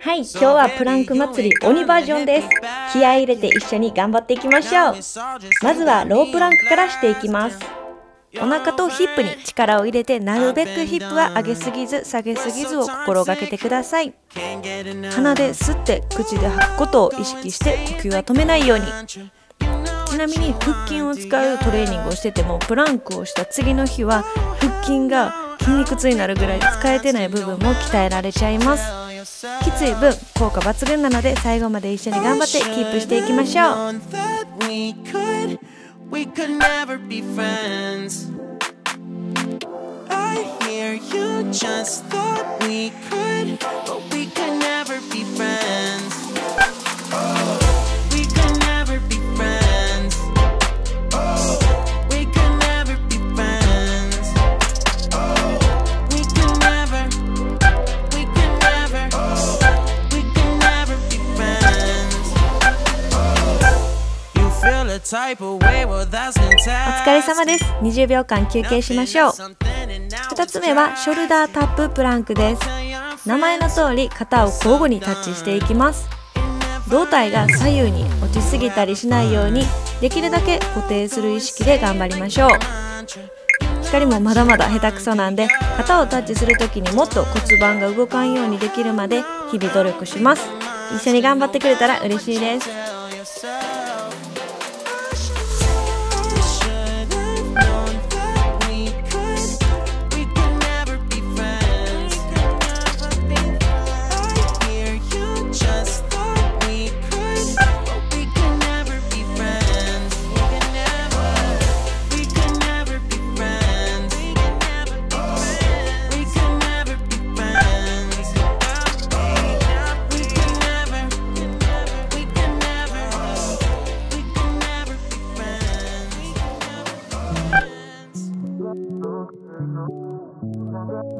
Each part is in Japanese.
はい、今日はプランク祭り鬼バージョンです。気合い入れて一緒に頑張っていきましょう。まずはロープランクからしていきます。お腹とヒップに力を入れてなるべくヒップは上げすぎず下げすぎずを心がけてください鼻で吸って口で吐くことを意識して呼吸は止めないようにちなみに腹筋を使うトレーニングをしててもプランクをした次の日は腹筋が筋肉痛になるぐらい使えてない部分も鍛えられちゃいますきつい分効果抜群なので最後まで一緒に頑張ってキープしていきましょう we could never be friends. I hear you just thought we could, but we お疲れ様です。20秒間休憩しましょう。2つ目はショルダータッププランクです。名前の通り肩を交互にタッチしていきます。胴体が左右に落ちすぎたりしないようにできるだけ固定する意識で頑張りましょう。光もまだまだ下手くそなんで肩をタッチする時にもっと骨盤が動かんようにできるまで日々努力します。一緒に頑張ってくれたら嬉しいです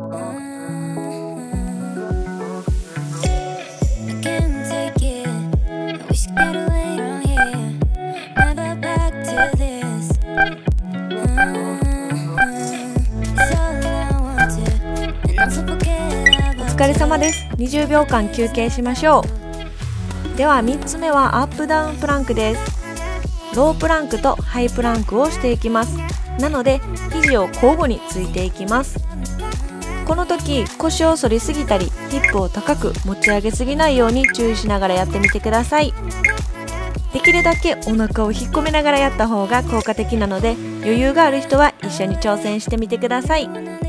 お疲れ様です。20秒間休憩しましょう。では3つ目はアップダウンプランクです。ロープランクとハイプランクをしていきます。なので肘を交互についていきます。この時腰を反りすぎたりヒップを高く持ち上げすぎないように注意しながらやってみてください。できるだけお腹を引っ込めながらやった方が効果的なので余裕がある人は一緒に挑戦してみてください。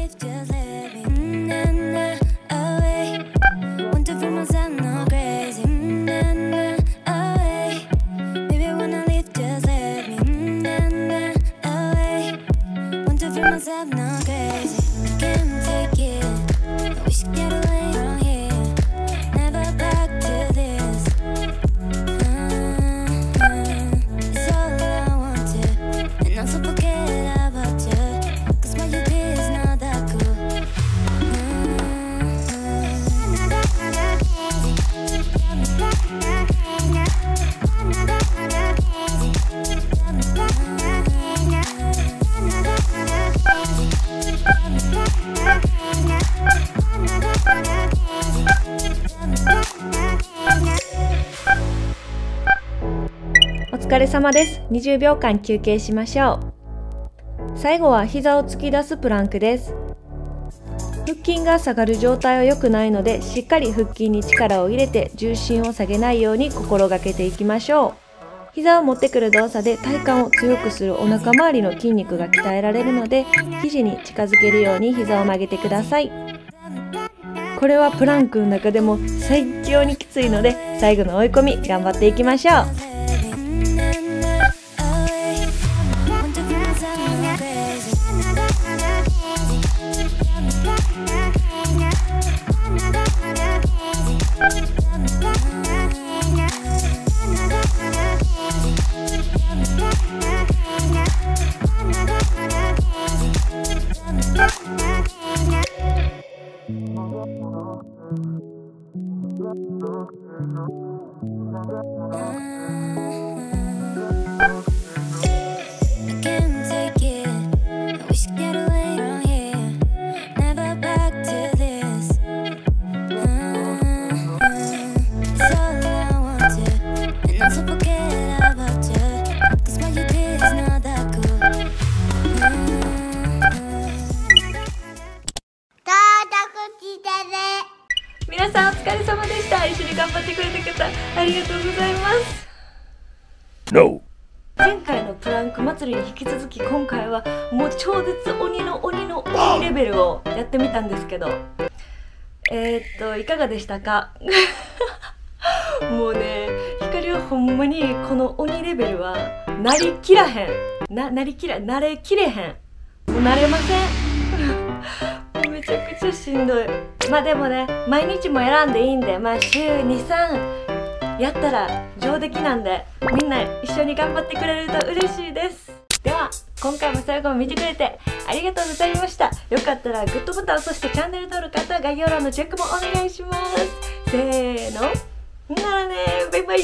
疲れ様です。20秒間休憩しましょう。最後は膝を突き出すプランクです。腹筋が下がる状態は良くないのでしっかり腹筋に力を入れて重心を下げないように心がけていきましょう。膝を持ってくる動作で体幹を強くするお腹周りの筋肉が鍛えられるので肘に近づけるように膝を曲げてください。これはプランクの中でも最強にきついので最後の追い込み頑張っていきましょう。Mm. 皆さんお疲れ様でした。一緒に頑張ってくれた方ありがとうございます。No. 前回のプランク祭りに引き続き今回はもう超絶鬼の鬼の鬼レベルをやってみたんですけど。えー、っといかがでしたか？もうね光はほんまにこの鬼レベルはなりきらへん。ななりきら慣れきれへん。もう慣れませんしんどい。まあでもね毎日も選んでいいんでまあ週23やったら上出来なんでみんな一緒に頑張ってくれると嬉しいです。では今回も最後まで見てくれてありがとうございました。よかったらグッドボタンそしてチャンネル登録あとは概要欄のチェックもお願いします。せーの。ならねバイバイ。